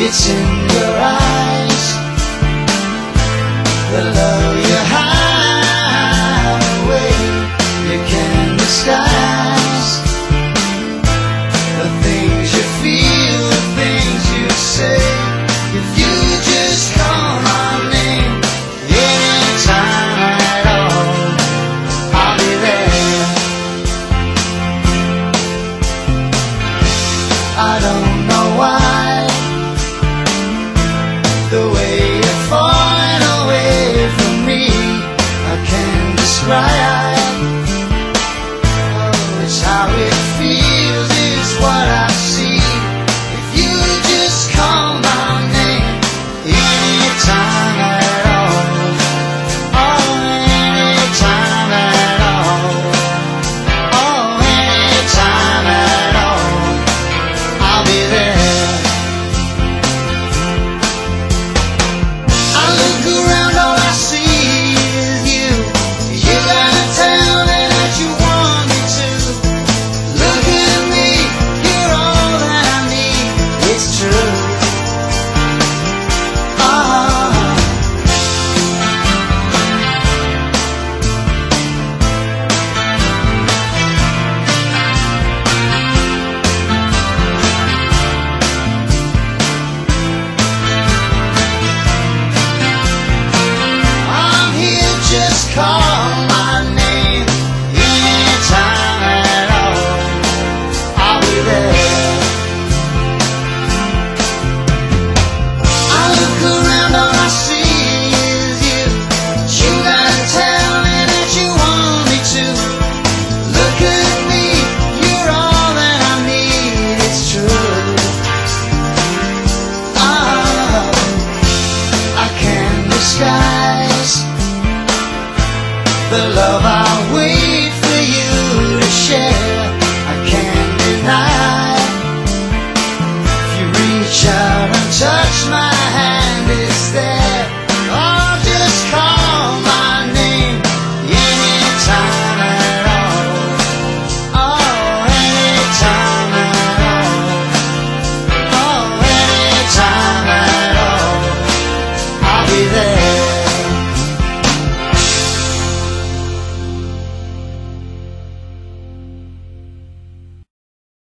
It's in your eyes, the love you hide away. You can disguise the things you feel, the things you say. If you just call my name anytime at all, I'll be there. I don't the love I wish.